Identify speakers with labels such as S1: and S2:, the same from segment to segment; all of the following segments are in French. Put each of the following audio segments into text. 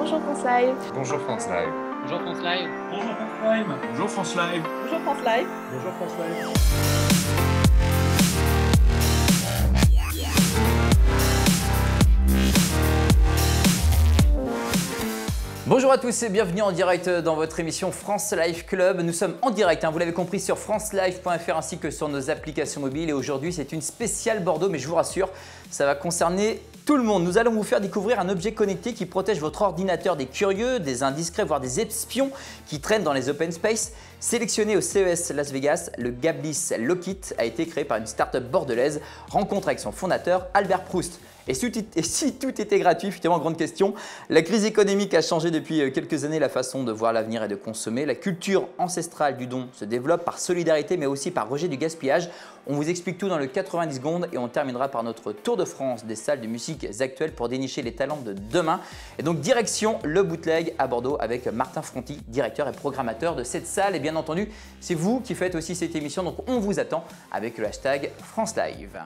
S1: Bonjour France Live.
S2: Bonjour France Live.
S3: Bonjour France Live.
S4: Bonjour France Live.
S5: Bonjour France Live.
S1: Bonjour France Live.
S4: Bonjour France Live.
S6: Bonjour à tous et bienvenue en direct dans votre émission France Live Club. Nous sommes en direct, hein, vous l'avez compris, sur francelive.fr ainsi que sur nos applications mobiles. Et aujourd'hui, c'est une spéciale Bordeaux, mais je vous rassure, ça va concerner tout le monde. Nous allons vous faire découvrir un objet connecté qui protège votre ordinateur des curieux, des indiscrets, voire des espions qui traînent dans les open space. Sélectionné au CES Las Vegas, le Gablis Lockit a été créé par une start-up bordelaise. Rencontre avec son fondateur, Albert Proust. Et si, tout était gratuit, finalement, grande question, la crise économique a changé depuis quelques années la façon de voir l'avenir et de consommer. La culture ancestrale du don se développe par solidarité, mais aussi par rejet du gaspillage. On vous explique tout dans le 90 secondes et on terminera par notre tour de France des salles de musique actuelles pour dénicher les talents de demain. Et donc, direction le bootleg à Bordeaux avec Martin Fronti, directeur et programmateur de cette salle. Et bien entendu, c'est vous qui faites aussi cette émission, donc on vous attend avec le hashtag France Live.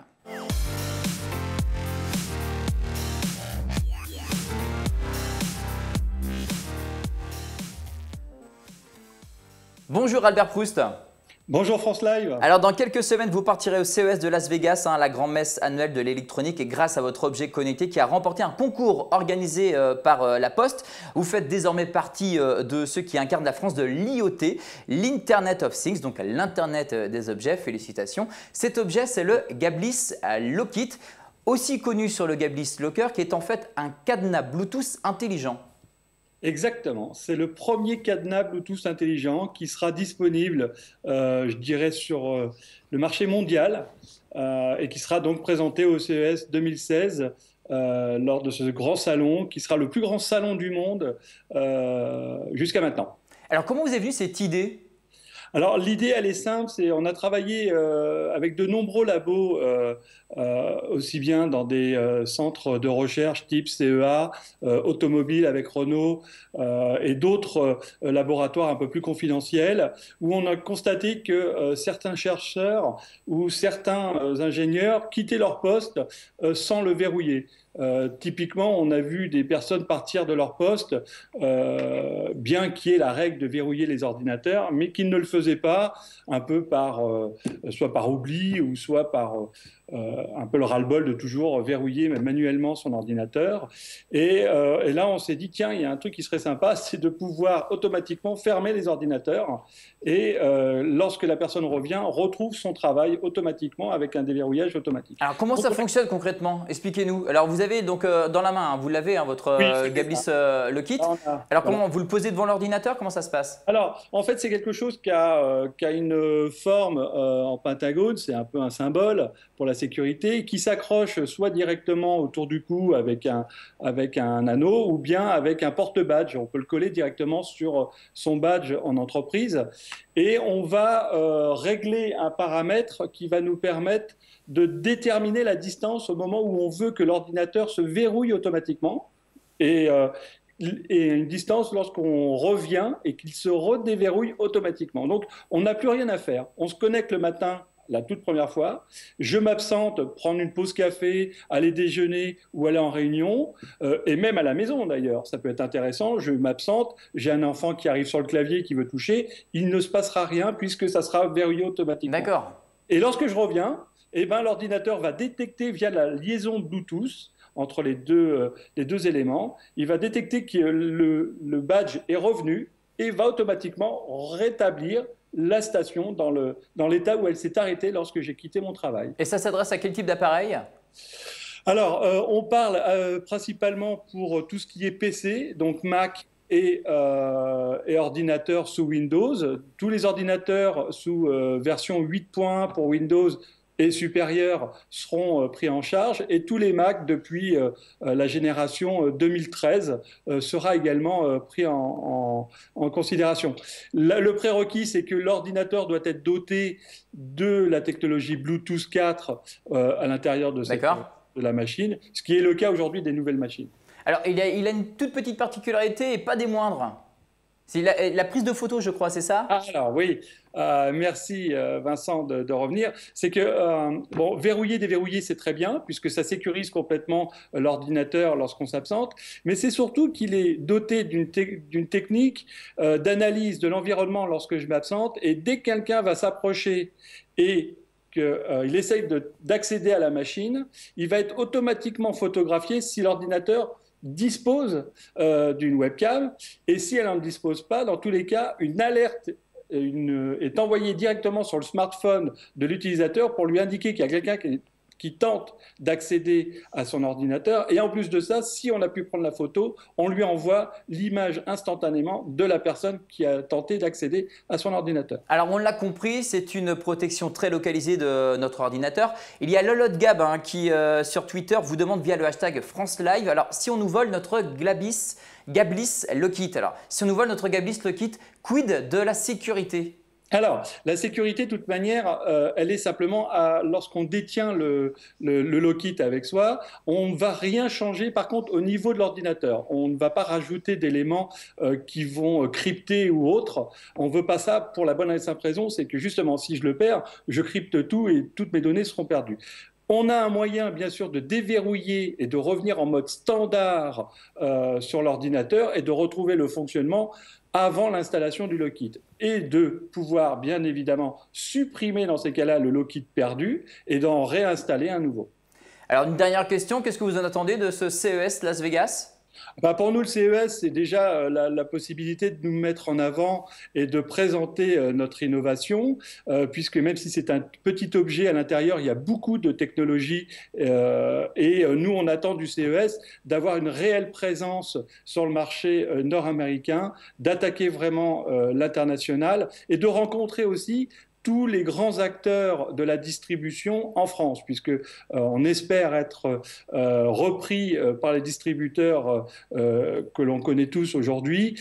S6: Bonjour Albert Proust.
S4: Bonjour France Live.
S6: Alors dans quelques semaines, vous partirez au CES de Las Vegas, hein, la grande messe annuelle de l'électronique et grâce à votre objet connecté qui a remporté un concours organisé euh, par euh, la Poste, vous faites désormais partie euh, de ceux qui incarnent la France de l'IoT, l'Internet of Things, donc l'Internet des objets, félicitations. Cet objet, c'est le Gablis Lockit, aussi connu sur le Gablis Locker, qui est en fait un cadenas Bluetooth intelligent.
S4: Exactement. C'est le premier cadenas Bluetooth intelligent qui sera disponible, euh, je dirais, sur euh, le marché mondial euh, et qui sera donc présenté au CES 2016 lors de ce grand salon qui sera le plus grand salon du monde jusqu'à maintenant.
S6: Alors comment vous avez vu cette idée?
S4: Alors l'idée, elle est simple, c'est on a travaillé euh, avec de nombreux labos, euh, euh, aussi bien dans des centres de recherche type CEA, automobile avec Renault et d'autres laboratoires un peu plus confidentiels, où on a constaté que certains chercheurs ou certains ingénieurs quittaient leur poste sans le verrouiller. Euh, typiquement, on a vu des personnes partir de leur poste, euh, bien qu'il y ait la règle de verrouiller les ordinateurs, mais qui ne le faisaient pas, un peu par, euh, soit par oubli ou soit par un peu le ras-le-bol de toujours verrouiller manuellement son ordinateur. Et, et là, on s'est dit, tiens, il y a un truc qui serait sympa, c'est de pouvoir automatiquement fermer les ordinateurs et lorsque la personne revient, retrouve son travail automatiquement avec un déverrouillage automatique.
S6: Alors comment ça fonctionne concrètement? Expliquez-nous. Alors vous avez donc euh, dans la main, hein, vous l'avez, hein, votre
S4: oui,
S6: Gablis euh, le kit. Alors comment vous le posez devant l'ordinateur? Comment ça se passe?
S4: Alors en fait c'est quelque chose qui a, euh, qui a une forme en pentagone, c'est un peu un symbole pour la sécurité, qui s'accroche soit directement autour du cou avec un, avec un anneau ou bien avec un porte-badge. On peut le coller directement sur son badge en entreprise et on va régler un paramètre qui va nous permettre de déterminer la distance au moment où on veut que l'ordinateur se verrouille automatiquement et, euh, et une distance lorsqu'on revient et qu'il se redéverrouille automatiquement. Donc on n'a plus rien à faire. On se connecte le matin la toute première fois, je m'absente, prendre une pause café, aller déjeuner ou aller en réunion, euh, et même à la maison d'ailleurs, ça peut être intéressant, je m'absente, j'ai un enfant qui arrive sur le clavier qui veut toucher, il ne se passera rien puisque ça sera verrouillé automatiquement.
S6: D'accord.
S4: Et lorsque je reviens, eh ben, l'ordinateur va détecter via la liaison Bluetooth entre les deux, euh, les deux éléments, il va détecter que le, le badge est revenu et va automatiquement rétablir la station dans l'état dans où elle s'est arrêtée lorsque j'ai quitté mon travail.
S6: Et ça s'adresse à quel type d'appareil?
S4: Alors, euh, on parle euh, principalement pour tout ce qui est PC, donc Mac et, euh, et ordinateur sous Windows. Tous les ordinateurs sous euh, version 8.1 pour Windows et supérieurs seront euh, pris en charge et tous les Mac depuis euh, euh, la génération 2013 sera également pris en, en, considération. le prérequis, c'est que l'ordinateur doit être doté de la technologie Bluetooth 4 à l'intérieur de, de la machine, ce qui est le cas aujourd'hui des nouvelles machines.
S6: Alors, il a, il a, une toute petite particularité et pas des moindres. C'est la, prise de photo, je crois, c'est ça?
S4: Ah, Alors oui, euh, merci euh, Vincent de, revenir. C'est que euh, bon, verrouiller, déverrouiller, c'est très bien puisque ça sécurise complètement l'ordinateur lorsqu'on s'absente. Mais c'est surtout qu'il est doté d'une technique d'analyse de l'environnement lorsque je m'absente. Et dès que quelqu'un va s'approcher et qu'il essaye d'accéder à la machine, il va être automatiquement photographié si l'ordinateur dispose d'une webcam et si elle n'en dispose pas, dans tous les cas, une alerte est envoyée directement sur le smartphone de l'utilisateur pour lui indiquer qu'il y a quelqu'un qui est qui tente d'accéder à son ordinateur. Et en plus de ça, si on a pu prendre la photo, on lui envoie l'image instantanément de la personne qui a tenté d'accéder à son ordinateur.
S6: Alors on l'a compris, c'est une protection très localisée de notre ordinateur. Il y a Lolot Gab hein, qui, euh, sur Twitter, vous demande via le hashtag France Live, alors si on nous vole notre Glabis, Gablis Lockit, alors si on nous vole notre Gablis Lockit, quid de la sécurité?
S4: Alors, la sécurité, de toute manière, euh, elle est simplement lorsqu'on détient le, le, avec soi, on ne va rien changer. Par contre, au niveau de l'ordinateur, on ne va pas rajouter d'éléments euh, qui vont crypter ou autre. On ne veut pas ça pour la bonne et simple raison, c'est que justement, si je le perds, je crypte tout et toutes mes données seront perdues. On a un moyen, bien sûr, de déverrouiller et de revenir en mode standard euh, sur l'ordinateur et de retrouver le fonctionnement avant l'installation du Lockit et de pouvoir bien évidemment supprimer dans ces cas-là le Lockit perdu et d'en réinstaller un nouveau.
S6: Alors une dernière question, qu'est-ce que vous en attendez de ce CES Las Vegas?
S4: Bah pour nous, le CES, c'est déjà euh, la, possibilité de nous mettre en avant et de présenter euh, notre innovation, euh, puisque même si c'est un petit objet à l'intérieur, il y a beaucoup de technologies. et nous, on attend du CES d'avoir une réelle présence sur le marché nord-américain, d'attaquer vraiment l'international et de rencontrer aussi tous les grands acteurs de la distribution en France, puisque euh, on espère être euh, repris euh, par les distributeurs que l'on connaît tous aujourd'hui,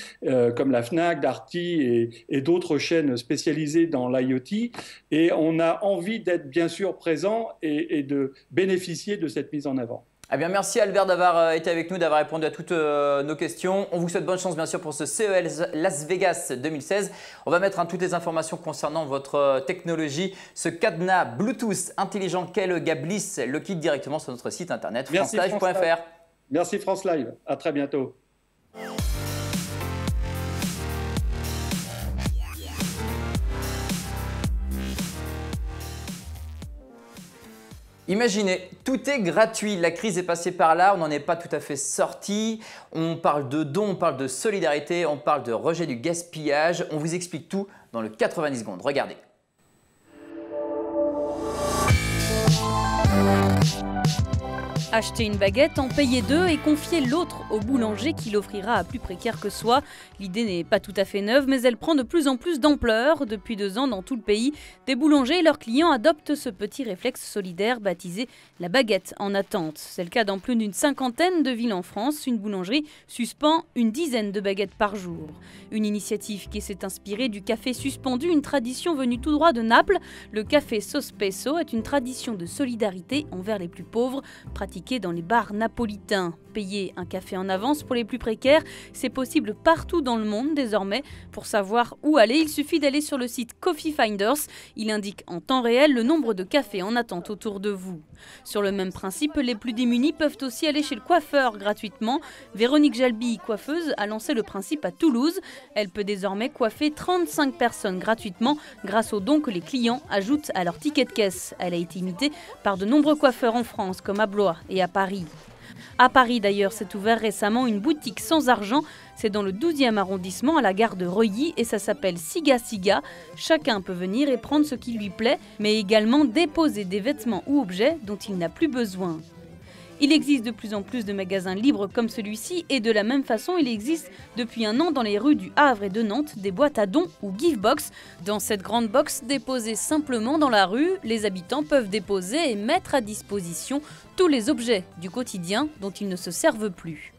S4: comme la Fnac, Darty et, d'autres chaînes spécialisées dans l'IoT. Et on a envie d'être bien sûr présent et de bénéficier de cette mise en avant.
S6: Eh bien, merci Albert d'avoir euh, été avec nous, d'avoir répondu à toutes euh, nos questions. On vous souhaite bonne chance bien sûr pour ce CES Las Vegas 2016. On va mettre hein, toutes les informations concernant votre euh, technologie, ce cadenas Bluetooth intelligent qu'est le Gablis, le kit directement sur notre site internet francelive.fr.
S4: Merci France Live, à très bientôt.
S6: Imaginez, tout est gratuit, la crise est passée par là, on n'en est pas tout à fait sorti, on parle de dons, on parle de solidarité, on parle de rejet du gaspillage, on vous explique tout dans le 90 secondes. Regardez.
S1: Acheter une baguette, en payer deux et confier l'autre au boulanger qui l'offrira à plus précaire que soi. L'idée n'est pas tout à fait neuve, mais elle prend de plus en plus d'ampleur. Depuis deux ans, dans tout le pays, des boulangers et leurs clients adoptent ce petit réflexe solidaire baptisé la baguette en attente. C'est le cas dans plus d'une cinquantaine de villes en France. Une boulangerie suspend une dizaine de baguettes par jour. Une initiative qui s'est inspirée du café suspendu, une tradition venue tout droit de Naples. Le café sospeso est une tradition de solidarité envers les plus pauvres, dans les bars napolitains. Payer un café en avance pour les plus précaires, c'est possible partout dans le monde désormais. Pour savoir où aller, il suffit d'aller sur le site Coffee Finders. Il indique en temps réel le nombre de cafés en attente autour de vous. Sur le même principe, les plus démunis peuvent aussi aller chez le coiffeur gratuitement. Véronique Jalbi, coiffeuse, a lancé le principe à Toulouse. Elle peut désormais coiffer 35 personnes gratuitement grâce aux dons que les clients ajoutent à leur ticket de caisse. Elle a été imitée par de nombreux coiffeurs en France comme à Blois à Paris. À Paris d'ailleurs s'est ouvert récemment une boutique sans argent. C'est dans le 12e arrondissement à la gare de Reuilly et ça s'appelle Siga Siga. Chacun peut venir et prendre ce qui lui plaît, mais également déposer des vêtements ou objets dont il n'a plus besoin. Il existe de plus en plus de magasins libres comme celui-ci et de la même façon, il existe depuis un an dans les rues du Havre et de Nantes des boîtes à dons ou Givebox. Dans cette grande box déposée simplement dans la rue, les habitants peuvent déposer et mettre à disposition tous les objets du quotidien dont ils ne se servent plus.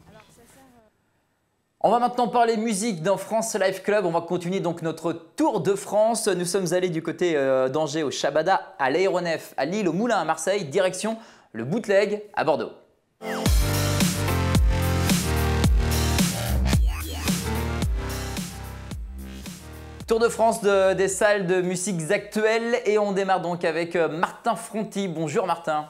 S6: On va maintenant parler musique dans France Live Club. On va continuer donc notre tour de France. Nous sommes allés du côté euh, d'Angers au Chabada, à l'Aéronef, à Lille, au Moulin à Marseille, direction le bootleg à Bordeaux. Tour de France des salles de musique actuelles et on démarre donc avec euh, Martin Fronti. Bonjour Martin.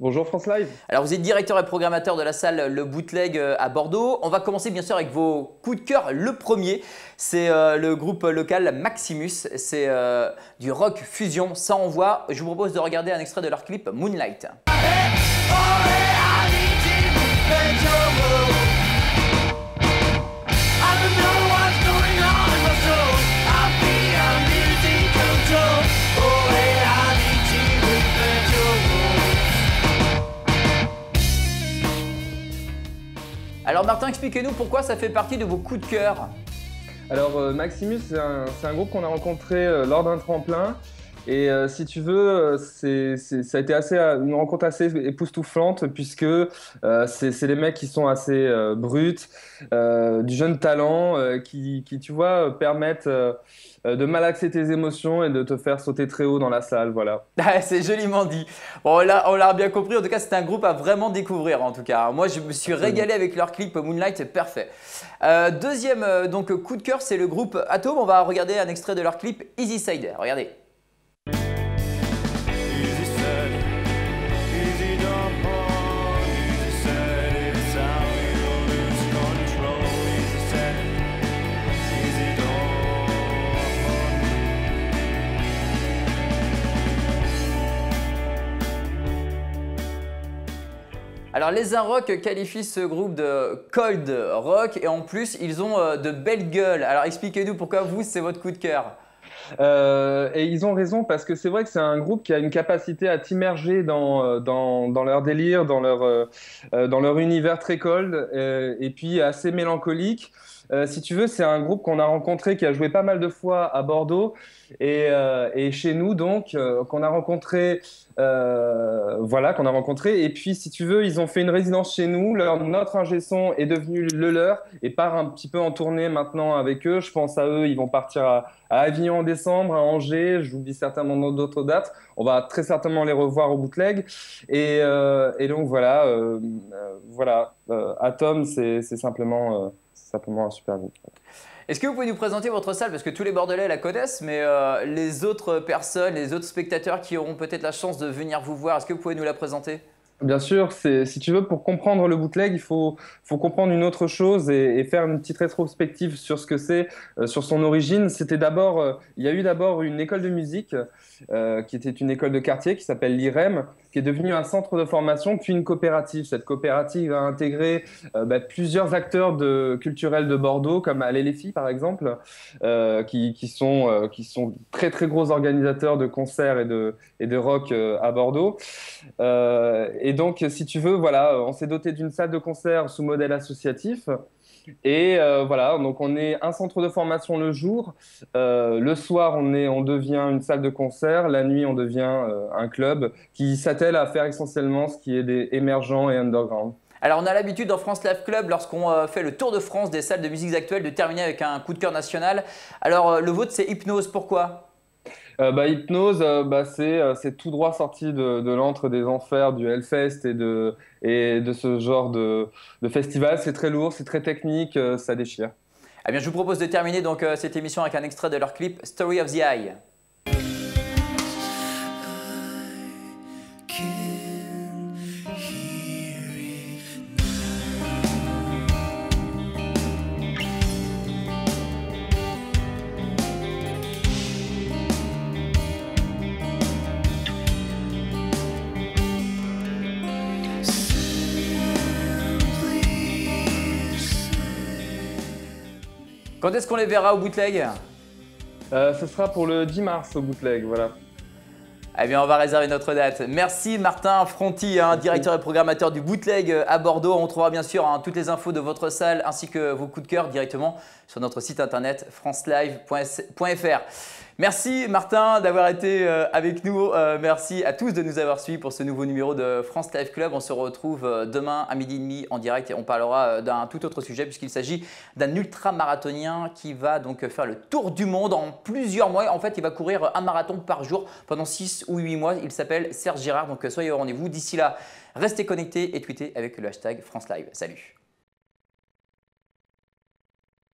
S2: Bonjour France Live.
S6: Alors vous êtes directeur et programmateur de la salle Le Bootleg euh, à Bordeaux. On va commencer bien sûr avec vos coups de cœur. Le premier, c'est euh, le groupe local Maximus. C'est du rock fusion, ça envoie. Je vous propose de regarder un extrait de leur clip Moonlight. Alors Martin, expliquez-nous pourquoi ça fait partie de vos coups de cœur.
S2: Alors euh, Maximus, c'est un, groupe qu'on a rencontré euh, lors d'un tremplin. Et euh, si tu veux, ça a été assez, une rencontre assez époustouflante puisque c'est des mecs qui sont assez bruts, du jeune talent, qui, qui, tu vois, permettent euh, de malaxer tes émotions et de te faire sauter très haut dans la salle. Voilà.
S6: Ah, c'est joliment dit. Bon, là, on l'a bien compris. En tout cas, c'est un groupe à vraiment découvrir. En tout cas, moi, je me suis régalé avec leur clip Moonlight, c'est parfait. Euh, deuxième euh, donc coup de cœur, c'est le groupe Atom. On va regarder un extrait de leur clip Easy Side. Regardez. Alors les Rock qualifient ce groupe de cold rock et en plus ils ont euh, de belles gueules. Alors expliquez-nous pourquoi vous c'est votre coup de cœur.
S2: Euh, et ils ont raison parce que c'est vrai que c'est un groupe qui a une capacité à t'immerger dans, euh, dans, leur délire, dans leur, dans leur univers très cold et puis assez mélancolique. Si tu veux, c'est un groupe qu'on a rencontré, qui a joué pas mal de fois à Bordeaux et, et chez nous, donc, qu'on a rencontré euh, voilà, qu'on a rencontré. Et puis, si tu veux, ils ont fait une résidence chez nous. Notre ingé son est devenu le leur et part un petit peu en tournée maintenant avec eux. Je pense à eux, ils vont partir à, Avignon en décembre, à Angers. Dis certainement d'autres dates. On va très certainement les revoir au bootleg. Et, euh, et donc, voilà, euh, voilà. Atom, c'est simplement, simplement un super groupe.
S6: Est-ce que vous pouvez nous présenter votre salle? Parce que tous les Bordelais la connaissent, mais euh, les autres personnes, les autres spectateurs qui auront peut-être la chance de venir vous voir, est-ce que vous pouvez nous la présenter?
S2: Bien sûr, si tu veux, pour comprendre le bootleg, il faut, faut comprendre une autre chose et, faire une petite rétrospective sur ce que c'est, euh, sur son origine. C'était d'abord, euh, il y a eu d'abord une école de musique euh, qui était une école de quartier qui s'appelle l'IREM, qui est devenue un centre de formation, puis une coopérative. Cette coopérative a intégré bah, plusieurs acteurs culturels de Bordeaux, comme les filles par exemple, qui, qui, sont, qui sont très très gros organisateurs de concerts et de, et de rock à Bordeaux. Et donc, si tu veux, voilà, on s'est doté d'une salle de concert sous modèle associatif. Et euh, voilà, donc on est un centre de formation le jour. Euh, le soir, on, est, on devient une salle de concert. La nuit, on devient euh, un club qui s'attelle à faire essentiellement ce qui est des émergents et underground.
S6: Alors on a l'habitude dans France Live Club, lorsqu'on fait le tour de France des salles de musique actuelles, de terminer avec un coup de cœur national. Alors le vôtre, c'est Hypnose. Pourquoi?
S2: Euh, bah, Hypnose, euh, bah, euh, c'est tout droit sorti de, de l'antre des enfers, du Hellfest et de, et de ce genre de, de festival. C'est très lourd, c'est très technique, ça déchire.
S6: Eh bien, je vous propose de terminer donc, cette émission avec un extrait de leur clip Story of the Eye. Quand est-ce qu'on les verra au bootleg?
S2: Euh, Ce sera pour le 10 mars au bootleg, voilà.
S6: Eh bien, on va réserver notre date. Merci Martin Fronti, hein, directeur et programmateur du Bootleg euh, à Bordeaux. On trouvera bien sûr hein, toutes les infos de votre salle ainsi que vos coups de cœur directement sur notre site internet francelive.fr. Merci Martin d'avoir été euh, avec nous. Euh, merci à tous de nous avoir suivis pour ce nouveau numéro de France Live Club. On se retrouve euh, demain à midi et demi en direct et on parlera d'un tout autre sujet puisqu'il s'agit d'un ultra-marathonien qui va donc faire le tour du monde en plusieurs mois. En fait, il va courir un marathon par jour pendant 6 ou 8 mois. Il s'appelle Serge Girard. Donc soyez au rendez-vous. D'ici là, restez connectés et tweetez avec le hashtag France Live. Salut